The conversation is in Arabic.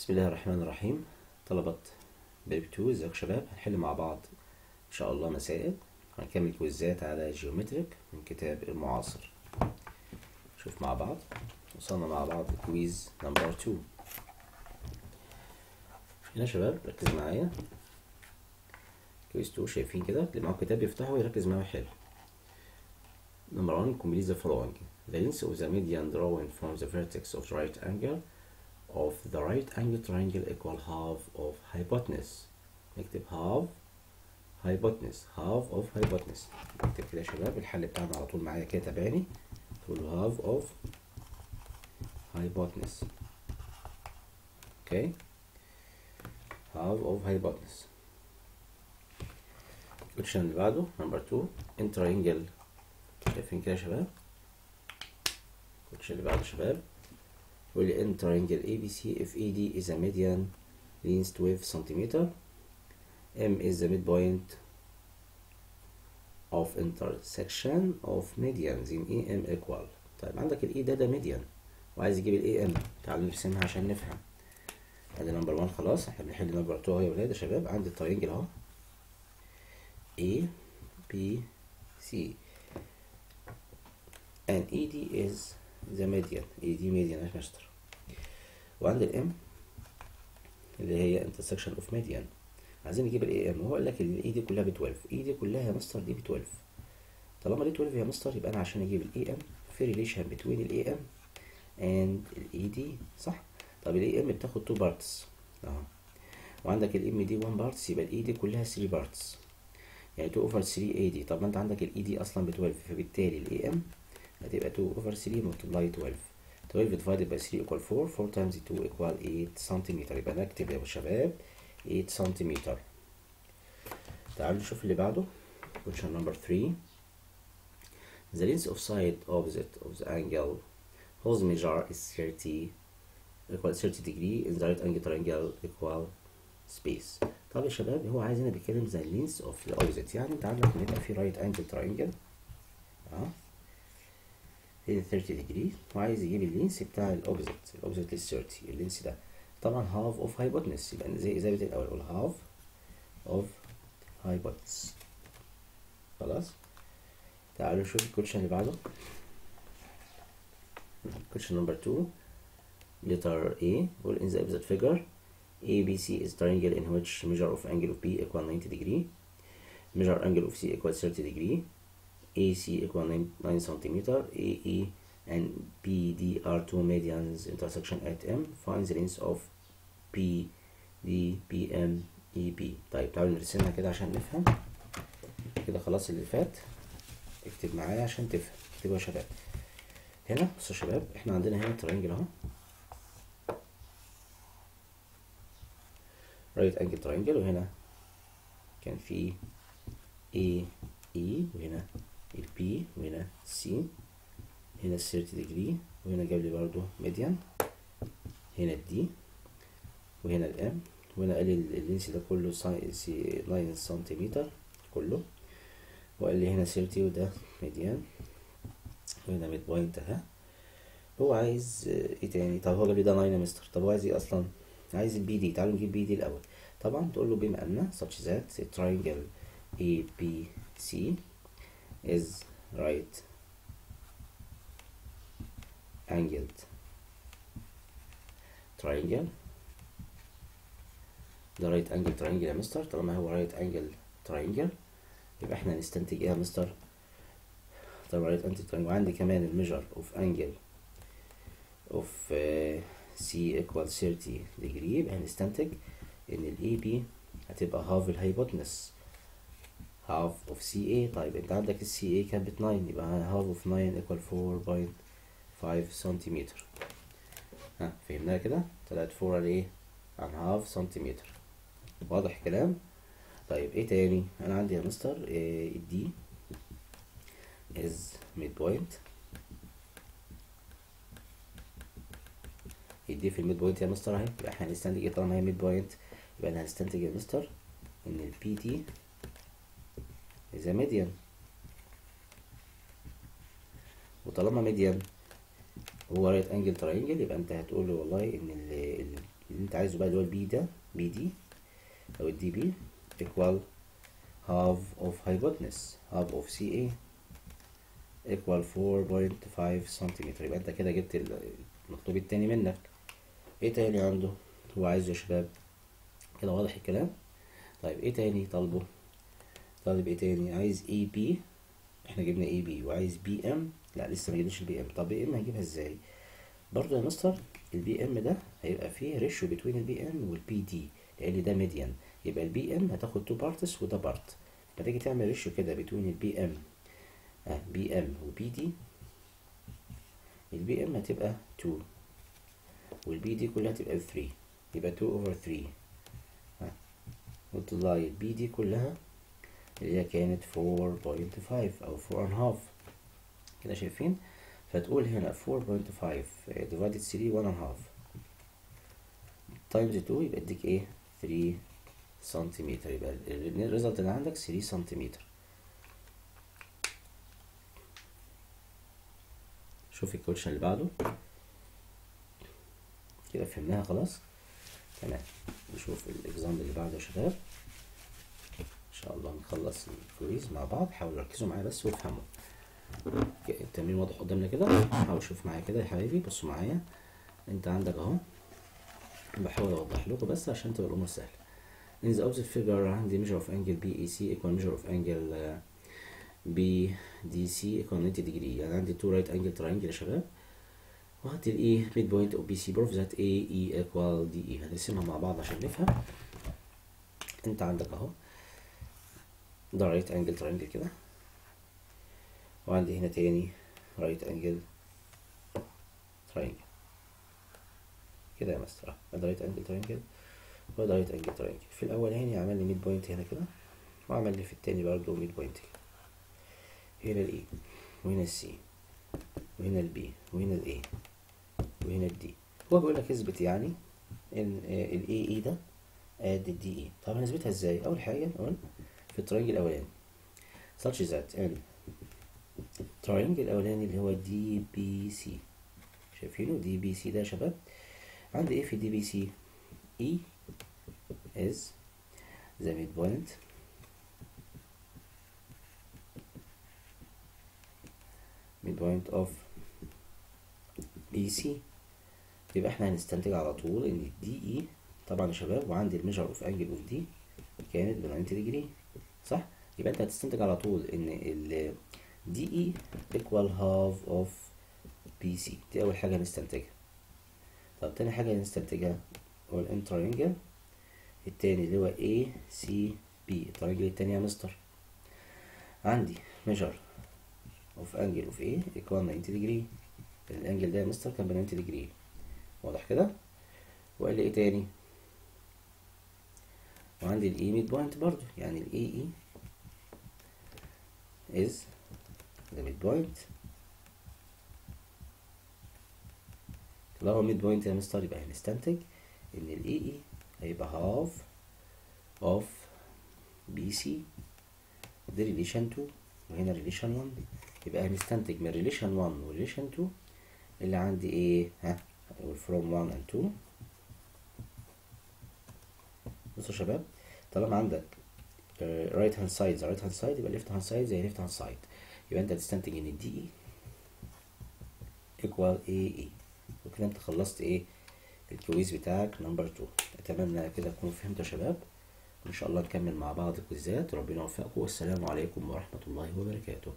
بسم الله الرحمن الرحيم. طلبة بيب 2 ازيكم شباب هنحل مع بعض. إن شاء الله مسائل. هنكمل كويزات على geometry من كتاب المعاصر. شوف مع بعض. وصلنا مع بعض quiz number 2 هنا شباب ركز معايا. quiz 2 شايفين كده؟ اللي معاه كتاب يفتحه ويركز معاه ويحل. Number 1 complete the following. The length of the median drawing from the vertex of the right angle. of the right angle triangle equal half of hypotenuse. نكتب half hypotenuse half of hypotenuse. نكتب كده يا شباب الحل بتاعنا على طول معايا كده تابعني. تقول half of hypotenuse. Okay. half of hypotenuse. question اللي بعده number 2 in triangle شايفين كده يا شباب الكوتش اللي بعده شباب يقول لي ان triangle ABC if ED is a median length 12 centimeter. M is the midpoint of intersection of medians in EM equal. طيب عندك ال E ده ده median. وعايز يجيب ال AM تعالوا نرسمها عشان نفهم. ادي number 1 خلاص. إحنا بنحل number 2 أهو يا ولاد يا شباب. عندي ال triangle أهو. A B C. And ED is the median ED median يا مستر وعند ال M اللي هي intersection of median. عايزين نجيب ال AM وهو قال لك ال ED كلها ب 12 ED كلها يا مستر دي ب 12 طالما دي 12 يا مستر يبقى أنا عشان أجيب ال AM في relation between ال AM and ال ED صح؟ طب ال AM بتاخد 2 parts. أهو. وعندك ال M دي 1 parts يبقى ال ED كلها 3 parts. يعني 2 over 3 AD طب ما أنت عندك ال ED أصلا ب 12 فبالتالي ال AM هتبقى 2 over 3 multiply 12 12 divided by 3 equal 4 4 times 2 equal 8 سنتيمتر يبقى نكتب يا شباب 8 سنتيمتر تعالوا نشوف اللي بعده question number 3 the length of side opposite of the angle whose measure is 30 equal 30 degree in the right angle triangle equal space طب يا شباب هو عايز هنا بيتكلم the length of the opposite يعني انت عندك هنا في right angle triangle آه هي 30 degree. وعايز يجيب ال length بتاع ال opposite ال opposite لل 30 ال length ده طبعا half of hypotenuse يبقى زي اجابه الأول أقول half of هايبوتنس خلاص؟ تعالوا نشوف الكوتشن اللي بعده. كوتشن نمبر 2 letter A بقول in the opposite figure. ABC is triangle in which measure of angle of B equal 90 degree. measure angle of C equal 30 degree. AC equal 9, 9 centimeter, AE and BD are two medians intersection at M. Find the length of PD, PM, EB. طيب تعالوا نرسمها كده عشان نفهم. كده خلاص اللي فات. اكتب معايا عشان تفهم. اكتبوا يا شباب. هنا بصوا يا شباب إحنا عندنا هنا triangle اهو. right angle triangle وهنا كان في A وهنا ال B وهنا C هنا ال 30 degree وهنا جاب لي برضو median هنا ال D وهنا ال M وهنا قال لي ال length ده كله 9 سنتيمتر كله وقال لي هنا 30 وده median وهنا midpoint اهي هو عايز إيه تاني؟ طب هو جاب لي ده 9 يا مستر طب هو عايز إيه أصلا؟ عايز ال BD تعالوا نجيب BD الأول. طبعا تقول له بما ان such that triangle ABC is right angled triangle ده right angle triangle يا مستر طالما هو right angle triangle يبقى إحنا نستنتج إيه يا مستر طبعا right angle triangle وعندي كمان الميجر angle of uh, C equal 30 degree يبقى هنستنتج ان ال AB هتبقى half ال hypotenuse half of CA طيب انت عندك ال CA كانت ب 9 يبقى half of 9 equal 4.5 سنتيمتر ها فهمناها كده؟ طلعت 4 على إيه and half سنتيمتر واضح كلام؟ طيب إيه تاني؟ أنا عندي يا مستر ال D is midpoint. ال D في ال midpoint يا مستر اهي. يبقى إحنا هنستنتج إيه طالما هي midpoint يبقى أنا هنستنتج يا مستر إن ال BD a median. وطالما median هو right angle triangle يبقى أنت هتقول له والله إن ال- ال- اللي أنت عايزه بقى اللي هو ال B ده BD أو ال DB equal half of hypotenuse half of CA equal 4.5 سنتيمتر يبقى أنت كده جبت المطلوب التاني منك. إيه تاني عنده؟ هو عايزه يا شباب؟ كده واضح الكلام؟ طيب إيه تاني طالبه؟ طالب إيه تاني؟ عايز AB إحنا جبنا AB وعايز BM لا لسه ما جبناش ال BM طب BM هجيبها إزاي؟ برضو يا مستر ال BM ده هيبقى فيه ratio بين ال BM وال BD لأن ده median يبقى ال BM هتاخد two parts وده part فتيجي تعمل ratio كده بين ال BM آه BM و BD ال BM هتبقى 2 وال BD كلها هتبقى 3 يبقى 2 over 3 ها multiply ال BD كلها اللي هي كانت 4.5 أو 4 and half. كده شايفين؟ فتقول هنا 4.5 divided 3 1 and half. times 2 يبقى اديك إيه؟ 3 سنتيمتر يبقى ال result اللي عندك 3 سنتيمتر شوف ال question اللي بعده. كده فهمناها خلاص. تمام. نشوف ال exam اللي بعده يا شباب. شاء الله نخلص ال quiz مع بعض. حاولوا ركزوا معايا بس وافهموا. التمرين واضح قدامنا كده. حاول شوف معايا كده يا حبايبي بصوا معايا. انت عندك اهو. بحاول اوضح لكم بس عشان تبقى الأمور سهلة. In the opposite figure عندي measure of angle BAC equal measure of angle uh, BDC equal 90 degree. يعني عندي two right angle triangle يا شباب. ال E mid point of BC proof that AE equal DE هنرسمها مع بعض عشان نفهم. انت عندك اهو. ده right angle triangle كده. وعندي هنا تاني right angle triangle. كده يا مستر. ده right angle triangle وده right angle triangle. في الاولاني عمل لي midpoint هنا كده وعمل لي في التاني برضه midpoint هنا ال E وهنا ال C وهنا ال B وهنا ال A وهنا ال D هو بيقول لك اثبت يعني إن ال AE ده قد ال DE طب هنثبتها إزاي؟ أول حاجة نقول في ال triangle الأولاني. Such that. ان ال triangle الأولاني اللي هو DBC شايفينه؟ DBC ده يا شباب. عندي إيه في DBC E is the midpoint. Midpoint of BC يبقى إحنا هنستنتج على طول ان DE طبعا يا شباب وعندي ال measure of angle of D كانت ب 90 degree صح؟ يبقى انت هتستنتج على طول ان ال DE equal half of BC دي أول حاجة هنستنتجها. طب تاني حاجة هنستنتجها هو ال triangle التاني اللي هو A C B ال triangle التاني يا مستر. عندي measure of angle of A equal 90 degree. ال angle ده يا مستر كان ب 90 degree. واضح كده؟ وقال لي إيه تاني؟ وعندي ال E midpoint برضو يعني ال E is the midpoint طالما midpoint يا مستر يبقى هنستنتج إن ال AE هيبقى half of BC ده relation 2 وهنا relation 1 يبقى هنستنتج من relation 1 و relation 2 اللي عندي إيه ها from 1 and 2 بصوا يا شباب. طالما عندك right hand side right hand side يبقى left hand side زي left hand side يبقى انت هتستنتج ان ال DE equal AE وكده انت خلصت إيه ال quiz بتاعك number 2 أتمنى كده تكونوا فهمتوا يا شباب. ان شاء الله نكمل مع بعض الكويزات ربنا يوفقكم. والسلام عليكم ورحمة الله وبركاته.